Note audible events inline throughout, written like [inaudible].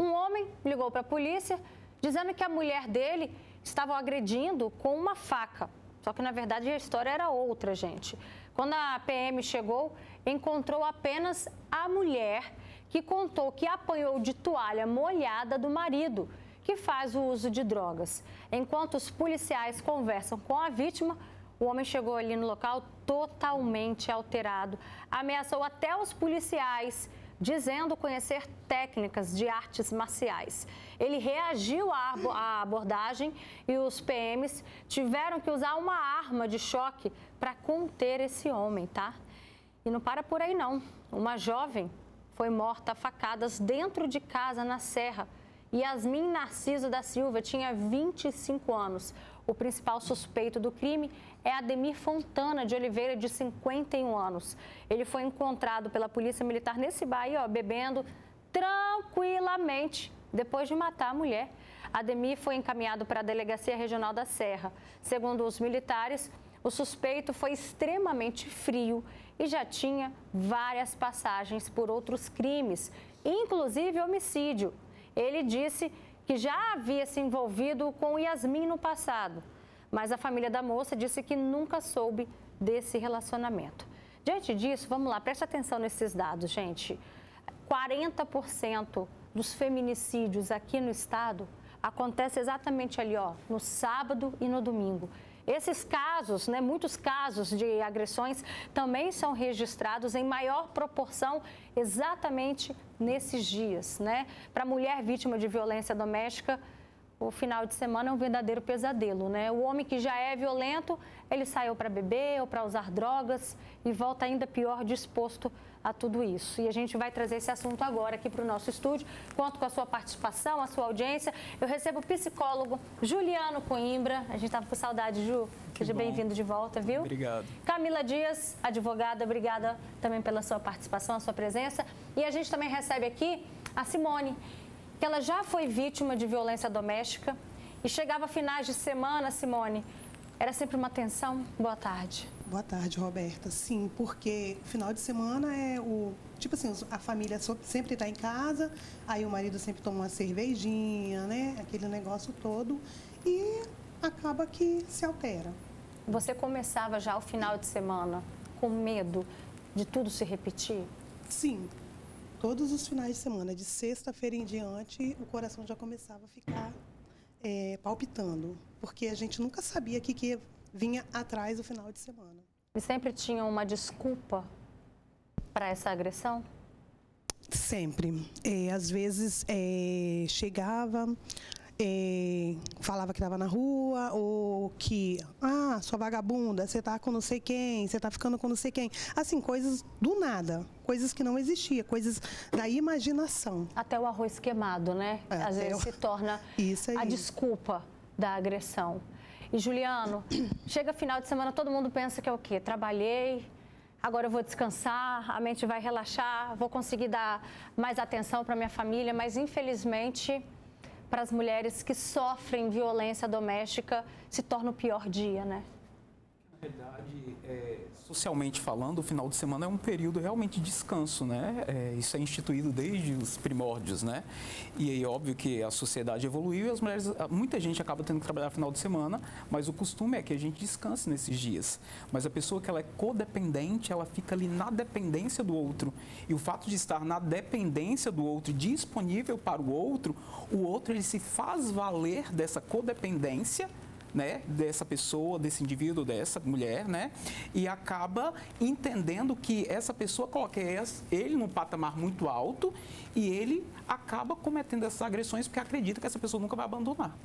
Um homem ligou para a polícia dizendo que a mulher dele estava agredindo com uma faca. Só que na verdade a história era outra, gente. Quando a PM chegou, encontrou apenas a mulher que contou que apanhou de toalha molhada do marido, que faz o uso de drogas. Enquanto os policiais conversam com a vítima, o homem chegou ali no local totalmente alterado, ameaçou até os policiais dizendo conhecer técnicas de artes marciais. Ele reagiu à abordagem e os PMs tiveram que usar uma arma de choque para conter esse homem, tá? E não para por aí não. Uma jovem foi morta a facadas dentro de casa na Serra. Yasmin Narciso da Silva tinha 25 anos. O principal suspeito do crime é Ademir Fontana de Oliveira, de 51 anos. Ele foi encontrado pela Polícia Militar nesse bairro, bebendo tranquilamente depois de matar a mulher. Ademir foi encaminhado para a Delegacia Regional da Serra. Segundo os militares, o suspeito foi extremamente frio e já tinha várias passagens por outros crimes, inclusive homicídio. Ele disse que já havia se envolvido com Yasmin no passado, mas a família da moça disse que nunca soube desse relacionamento. Diante disso, vamos lá, preste atenção nesses dados, gente. 40% dos feminicídios aqui no estado acontece exatamente ali, ó, no sábado e no domingo. Esses casos, né, muitos casos de agressões também são registrados em maior proporção exatamente nesses dias, né? Para mulher vítima de violência doméstica, o final de semana é um verdadeiro pesadelo, né? O homem que já é violento, ele saiu para beber ou para usar drogas e volta ainda pior disposto a tudo isso. E a gente vai trazer esse assunto agora aqui para o nosso estúdio. Conto com a sua participação, a sua audiência. Eu recebo o psicólogo Juliano Coimbra. A gente estava com saudade, Ju. Que Seja bem-vindo de volta, viu? Obrigado. Camila Dias, advogada, obrigada também pela sua participação, a sua presença. E a gente também recebe aqui a Simone que ela já foi vítima de violência doméstica e chegava a finais de semana, Simone, era sempre uma tensão. Boa tarde. Boa tarde, Roberta. Sim, porque final de semana é o. Tipo assim, a família sempre está em casa, aí o marido sempre toma uma cervejinha, né? Aquele negócio todo. E acaba que se altera. Você começava já o final de semana com medo de tudo se repetir? Sim, todos os finais de semana, de sexta-feira em diante, o coração já começava a ficar é, palpitando, porque a gente nunca sabia o que, que vinha atrás do final de semana. E sempre tinha uma desculpa para essa agressão? Sempre. É, às vezes é, chegava, é, falava que estava na rua, ou que, ah, sua vagabunda, você está com não sei quem, você está ficando com não sei quem. Assim, coisas do nada, coisas que não existiam, coisas da imaginação. Até o arroz queimado, né? É, Às vezes se torna a desculpa da agressão. E Juliano, [clears throat] chega final de semana, todo mundo pensa que é o quê? Trabalhei, agora eu vou descansar, a mente vai relaxar, vou conseguir dar mais atenção para minha família, mas infelizmente para as mulheres que sofrem violência doméstica se torna o pior dia, né? Verdade, é, socialmente falando, o final de semana é um período realmente de descanso, né? É, isso é instituído desde os primórdios, né? E aí, óbvio que a sociedade evoluiu e as mulheres, muita gente acaba tendo que trabalhar final de semana, mas o costume é que a gente descanse nesses dias. Mas a pessoa que ela é codependente, ela fica ali na dependência do outro. E o fato de estar na dependência do outro, disponível para o outro, o outro ele se faz valer dessa codependência né, dessa pessoa, desse indivíduo, dessa mulher, né, e acaba entendendo que essa pessoa coloca ele num patamar muito alto e ele acaba cometendo essas agressões porque acredita que essa pessoa nunca vai abandonar.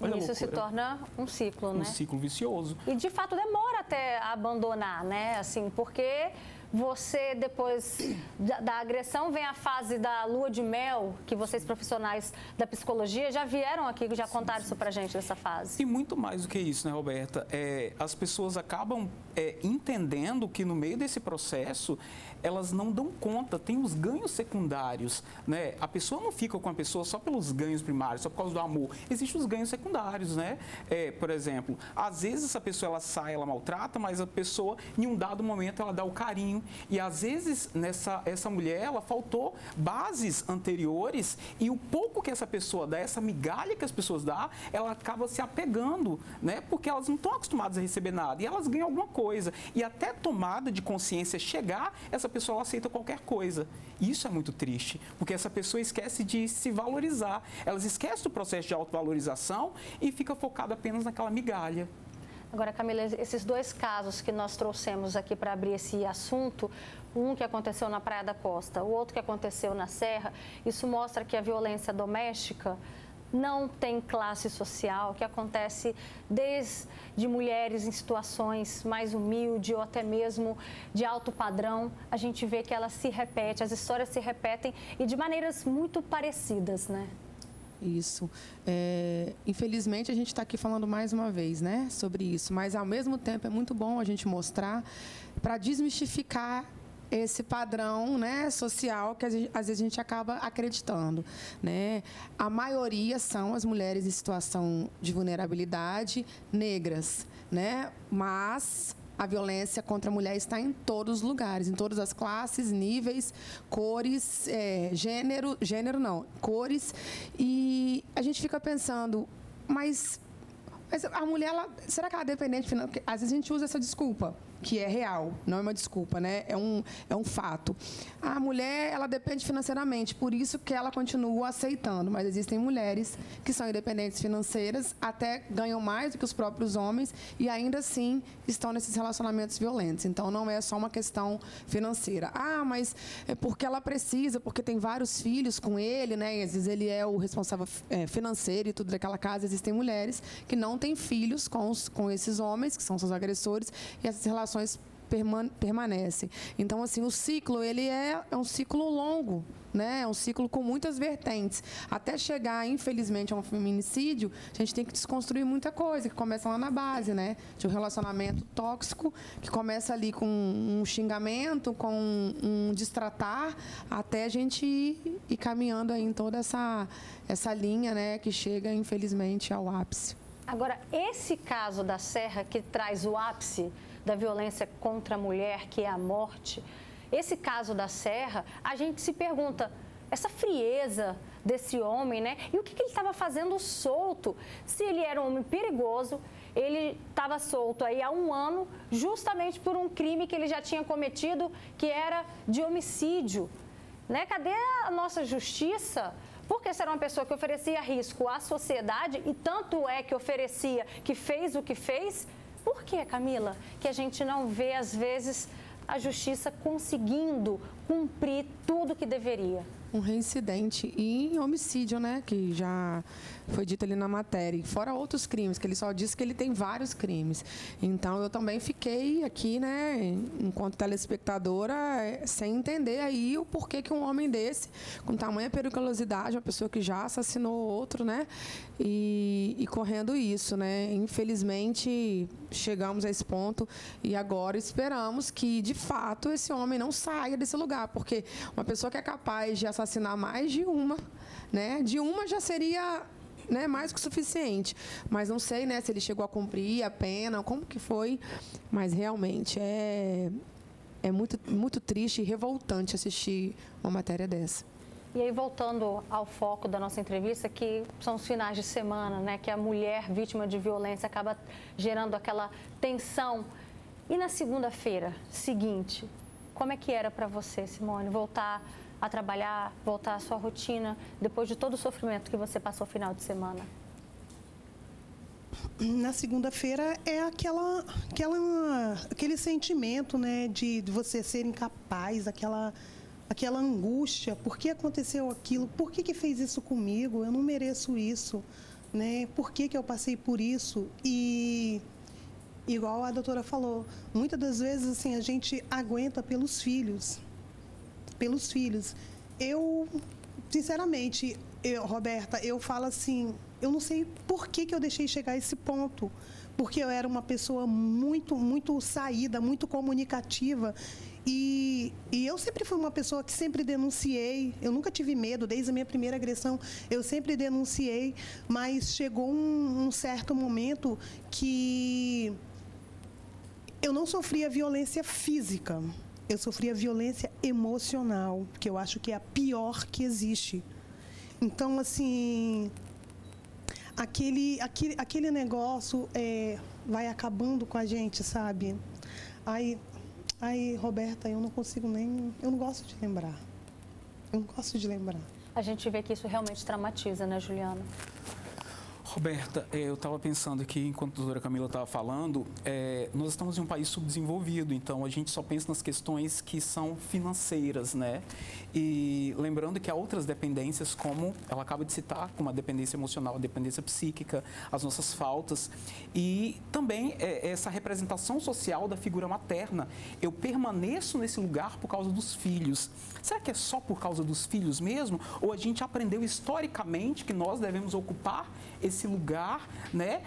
Olha Isso se torna um ciclo, um né? Um ciclo vicioso. E de fato demora até abandonar, né? Assim, porque você, depois da, da, agressão, vem a fase da lua de mel, que vocês profissionais da psicologia já vieram aqui, já contaram sim, sim. isso pra gente dessa fase. E muito mais do que isso, né, Roberta? É, as pessoas acabam é, entendendo que no meio desse processo, elas não dão conta, tem os ganhos secundários, né? A pessoa não fica com a pessoa só pelos ganhos primários, só por causa do amor. Existem os ganhos secundários, né? É, por exemplo, às vezes essa pessoa ela sai, ela maltrata, mas a pessoa, em um dado momento, ela dá o carinho, E às vezes nessa essa mulher ela faltou bases anteriores e o pouco que essa pessoa dá, essa migalha que as pessoas dão, ela acaba se apegando, né? Porque elas não estão acostumadas a receber nada e elas ganham alguma coisa. E até tomada de consciência chegar, essa pessoa aceita qualquer coisa. Isso é muito triste, porque essa pessoa esquece de se valorizar. Elas esquecem do processo de autovalorização e fica focada apenas naquela migalha. Agora, Camila, esses dois casos que nós trouxemos aqui para abrir esse assunto, um que aconteceu na Praia da Costa, o outro que aconteceu na Serra, isso mostra que a violência doméstica não tem classe social, que acontece desde mulheres em situações mais humildes ou até mesmo de alto padrão. A gente vê que ela se repete, as histórias se repetem e de maneiras muito parecidas, né? Isso. É, infelizmente, a gente está aqui falando mais uma vez né, sobre isso, mas ao mesmo tempo é muito bom a gente mostrar para desmistificar esse padrão né, social que às vezes a gente acaba acreditando. Né? A maioria são as mulheres em situação de vulnerabilidade negras, né? mas a violência contra a mulher está em todos os lugares, em todas as classes, níveis, cores, é, gênero, gênero não, cores. E a gente fica pensando, mas, mas a mulher, ela, será que ela é dependente? Às vezes a gente usa essa desculpa que é real, não é uma desculpa, né? É um, é um fato. A mulher, ela depende financeiramente, por isso que ela continua aceitando, mas existem mulheres que são independentes financeiras, até ganham mais do que os próprios homens e ainda assim estão nesses relacionamentos violentos. Então não é só uma questão financeira. Ah, mas é porque ela precisa, porque tem vários filhos com ele, né? E às vezes ele é o responsável é, financeiro e tudo daquela casa. Existem mulheres que não têm filhos com, os, com esses homens, que são seus agressores, e essas relações relações permanecem. Então, assim, o ciclo ele é, é um ciclo longo, né? É um ciclo com muitas vertentes. Até chegar, infelizmente, a um feminicídio, a gente tem que desconstruir muita coisa, que começa lá na base, né? De um relacionamento tóxico, que começa ali com um xingamento, com um destratar, até a gente ir, ir caminhando aí em toda essa, essa linha, né? Que chega, infelizmente, ao ápice. Agora, esse caso da Serra que traz o ápice da violência contra a mulher, que é a morte, esse caso da Serra, a gente se pergunta, essa frieza desse homem, né? E o que, que ele estava fazendo solto? Se ele era um homem perigoso, ele estava solto aí há um ano, justamente por um crime que ele já tinha cometido, que era de homicídio. Né? Cadê a nossa justiça? Porque se era uma pessoa que oferecia risco à sociedade, e tanto é que oferecia que fez o que fez, por que, Camila, que a gente não vê, às vezes, a justiça conseguindo cumprir tudo que deveria? Um reincidente em homicídio, né? Que já foi dito ali na matéria. Fora outros crimes, que ele só disse que ele tem vários crimes. Então eu também fiquei aqui, né, enquanto telespectadora, eh, sem entender aí o porquê que um homem desse, com tamanha periculosidade, uma pessoa que já assassinou outro, né? E, e correndo isso, né? Infelizmente chegamos a esse ponto e agora esperamos que de fato esse homem não saia desse lugar, porque uma pessoa que é capaz de assassinar mais de uma, né? De uma já seria né, mais que o suficiente. Mas não sei né, se ele chegou a cumprir a pena, como que foi. Mas realmente é, é muito, muito triste e revoltante assistir uma matéria dessa. E aí, voltando ao foco da nossa entrevista, que são os finais de semana, né? Que a mulher vítima de violência acaba gerando aquela tensão. E na segunda-feira seguinte, como é que era para você, Simone, voltar a trabalhar, voltar à sua rotina, depois de todo o sofrimento que você passou no final de semana? Na segunda-feira é aquela, aquela, aquele sentimento, né, de, você ser incapaz, aquela, aquela angústia. Por que aconteceu aquilo? Por que, que fez isso comigo? Eu não mereço isso, né? Por que, que eu passei por isso? E igual a doutora falou, muitas das vezes assim a gente aguenta pelos filhos, pelos filhos. Eu, sinceramente, eu, Roberta, eu falo assim, eu não sei por que, que eu deixei chegar a esse ponto. Porque eu era uma pessoa muito, muito saída, muito comunicativa. E, e, eu sempre fui uma pessoa que sempre denunciei. Eu nunca tive medo, desde a minha primeira agressão, eu sempre denunciei. Mas chegou um, um certo momento que eu não sofria violência física eu sofria violência emocional, que eu acho que é a pior que existe. Então, assim, aquele, aquele, aquele negócio é, vai acabando com a gente, sabe? Aí, aí, Roberta, eu não consigo nem. Eu não gosto de lembrar. Eu não gosto de lembrar. A gente vê que isso realmente traumatiza, né, Juliana? Roberta, é, eu estava pensando aqui, enquanto a doutora Camila estava falando, é, nós estamos em um país subdesenvolvido, então a gente só pensa nas questões que são financeiras, né? E lembrando que há outras dependências, como ela acaba de citar, como a dependência emocional, a dependência psíquica, as nossas faltas, e também é, essa representação social da figura materna. Eu permaneço nesse lugar por causa dos filhos. Será que é só por causa dos filhos mesmo? Ou a gente aprendeu historicamente que nós devemos ocupar esse lugar, né?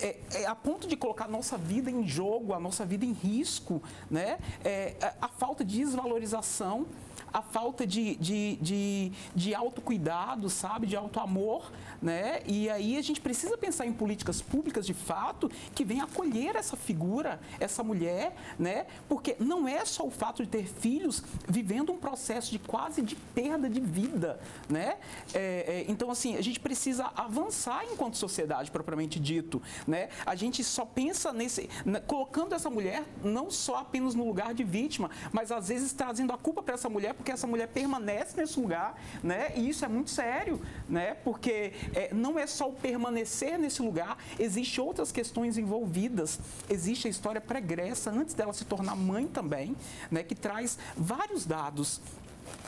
É, é, a ponto de colocar a nossa vida em jogo, a nossa vida em risco, né? É, a, falta de desvalorização a falta de, de, de, de autocuidado, sabe, de autoamor, né? E aí a gente precisa pensar em políticas públicas de fato que venham acolher essa figura, essa mulher, né? Porque não é só o fato de ter filhos vivendo um processo de quase de perda de vida, né? É, é, então, assim, a gente precisa avançar enquanto sociedade, propriamente dito, né? A gente só pensa nesse, colocando essa mulher não só apenas no lugar de vítima, mas às vezes trazendo a culpa para essa mulher porque essa mulher permanece nesse lugar, né? E isso é muito sério, né? Porque é, não é só o permanecer nesse lugar, existem outras questões envolvidas. Existe a história pregressa antes dela se tornar mãe também, né? Que traz vários dados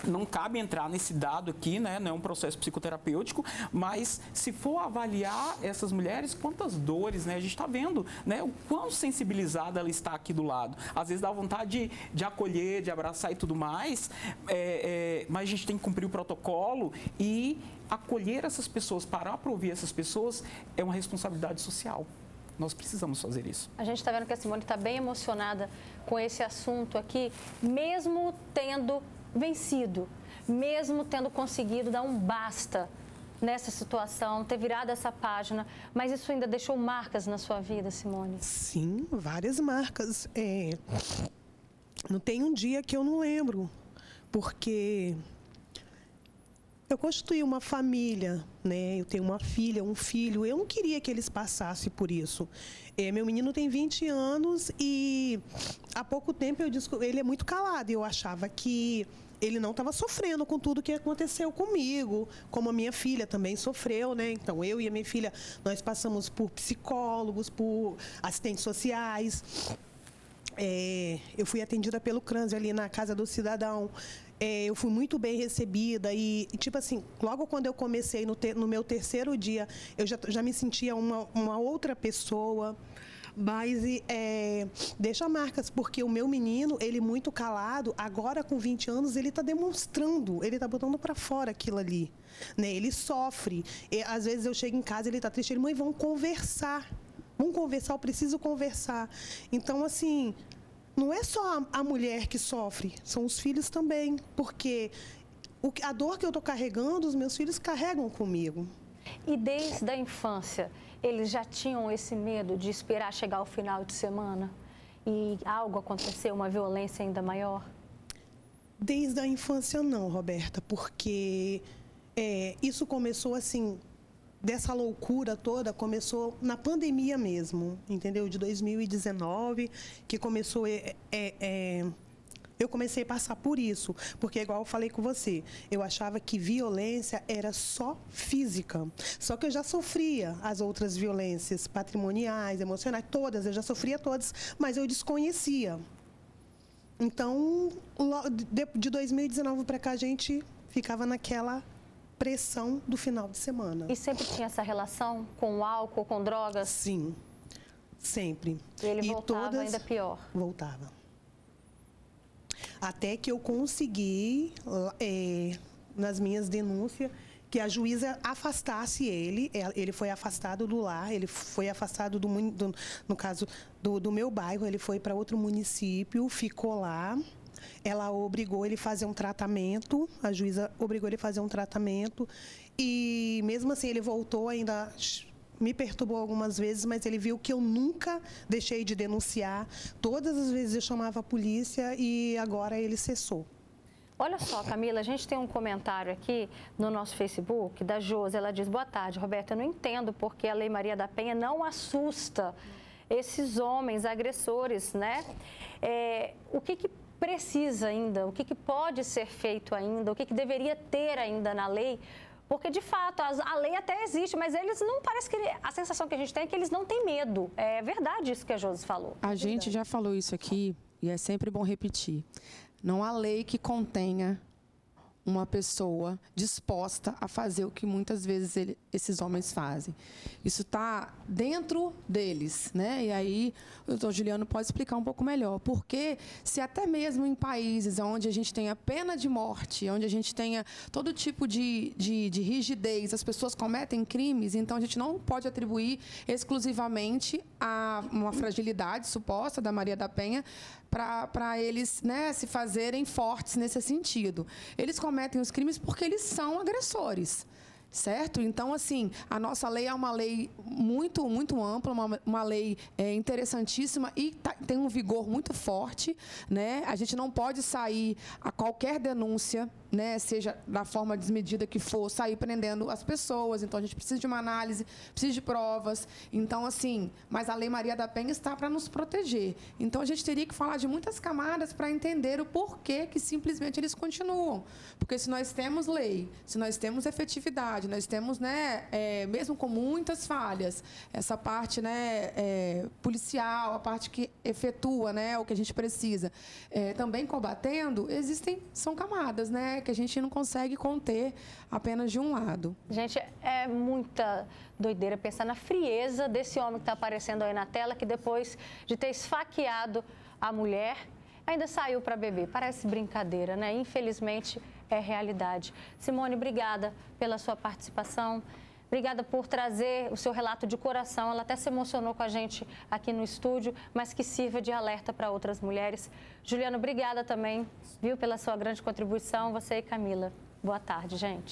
não cabe entrar nesse dado aqui, né? não é um processo psicoterapêutico, mas se for avaliar essas mulheres, quantas dores, né? A gente está vendo né? o quão sensibilizada ela está aqui do lado. Às vezes dá vontade de, de acolher, de abraçar e tudo mais, é, é, mas a gente tem que cumprir o protocolo e acolher essas pessoas, parar para ouvir essas pessoas é uma responsabilidade social. Nós precisamos fazer isso. A gente está vendo que a Simone está bem emocionada com esse assunto aqui, mesmo tendo vencido, mesmo tendo conseguido dar um basta nessa situação, ter virado essa página, mas isso ainda deixou marcas na sua vida, Simone? Sim, várias marcas. É... Não tem um dia que eu não lembro, porque eu constituí uma família, né? Eu tenho uma filha, um filho. Eu não queria que eles passassem por isso. É, meu menino tem 20 anos e há pouco tempo eu descobri, ele é muito calado. Eu achava que ele não estava sofrendo com tudo que aconteceu comigo, como a minha filha também sofreu, né? Então, eu e a minha filha, nós passamos por psicólogos, por assistentes sociais. É, eu fui atendida pelo CRANS ali na Casa do Cidadão. É, eu fui muito bem recebida e, tipo assim, logo quando eu comecei, no, ter, no meu terceiro dia, eu já, já me sentia uma, uma outra pessoa mas é, deixa marcas, porque o meu menino, ele muito calado, agora com 20 anos, ele está demonstrando, ele está botando para fora aquilo ali. Né? Ele sofre. E, às vezes eu chego em casa, ele está triste, ele, mãe, vamos conversar. Vamos conversar, eu preciso conversar. Então, assim, não é só a, mulher que sofre, são os filhos também, porque a dor que eu estou carregando, os meus filhos carregam comigo. E desde a infância, eles já tinham esse medo de esperar chegar o final de semana e algo acontecer, uma violência ainda maior? Desde a infância não, Roberta, porque é, isso começou assim, dessa loucura toda, começou na pandemia mesmo, entendeu? De 2019, que começou é, é, é eu comecei a passar por isso, porque igual eu falei com você, eu achava que violência era só física. Só que eu já sofria as outras violências patrimoniais, emocionais, todas, eu já sofria todas, mas eu desconhecia. Então, de 2019 para cá a gente ficava naquela pressão do final de semana. E sempre tinha essa relação com o álcool, com drogas? Sim, sempre. E ele e voltava todas... ainda pior? Voltava. Até que eu consegui, é, nas minhas denúncias, que a juíza afastasse ele. É, ele foi afastado do lar, ele foi afastado do, do no caso do, do meu bairro, ele foi para outro município, ficou lá. Ela obrigou ele a fazer um tratamento, a juíza obrigou ele a fazer um tratamento e mesmo assim ele voltou ainda me perturbou algumas vezes, mas ele viu que eu nunca deixei de denunciar. Todas as vezes eu chamava a polícia e agora ele cessou. Olha só, Camila, a gente tem um comentário aqui no nosso Facebook da Josi. Ela diz: Boa tarde, Roberta. Eu não entendo porque a Lei Maria da Penha não assusta esses homens agressores, né? É, o que, que precisa ainda? O que, que pode ser feito ainda? O que, que deveria ter ainda na lei? Porque, de fato, a, lei até existe, mas eles não parece que. A sensação que a gente tem é que eles não têm medo. É verdade isso que a Josi falou. A gente já falou isso aqui e é sempre bom repetir. Não há lei que contenha uma pessoa disposta a fazer o que muitas vezes ele, esses homens fazem. Isso está dentro deles, né? E aí o doutor Juliano pode explicar um pouco melhor. Porque se até mesmo em países onde a gente tem a pena de morte, onde a gente tenha todo tipo de, de, de rigidez, as pessoas cometem crimes, então a gente não pode atribuir exclusivamente a uma fragilidade suposta da Maria da Penha para eles né, se fazerem fortes nesse sentido. Eles cometem os crimes porque eles são agressores certo? Então, assim, a nossa lei é uma lei muito, muito ampla, uma, uma lei é, interessantíssima e tá, tem um vigor muito forte, né? A gente não pode sair a qualquer denúncia né, seja da forma desmedida que for, sair prendendo as pessoas. Então, a gente precisa de uma análise, precisa de provas. Então, assim, mas a Lei Maria da Penha está para nos proteger. Então, a gente teria que falar de muitas camadas para entender o porquê que simplesmente eles continuam. Porque se nós temos lei, se nós temos efetividade, nós temos, né, é, mesmo com muitas falhas, essa parte né, é, policial, a parte que efetua né, o que a gente precisa, é, também combatendo, existem, são camadas, né? que a gente não consegue conter apenas de um lado. Gente, é muita doideira pensar na frieza desse homem que está aparecendo aí na tela, que depois de ter esfaqueado a mulher, ainda saiu para beber. Parece brincadeira, né? Infelizmente, é realidade. Simone, obrigada pela sua participação. Obrigada por trazer o seu relato de coração. Ela até se emocionou com a gente aqui no estúdio, mas que sirva de alerta para outras mulheres. Juliana, obrigada também, viu, pela sua grande contribuição. Você e Camila. Boa tarde, gente.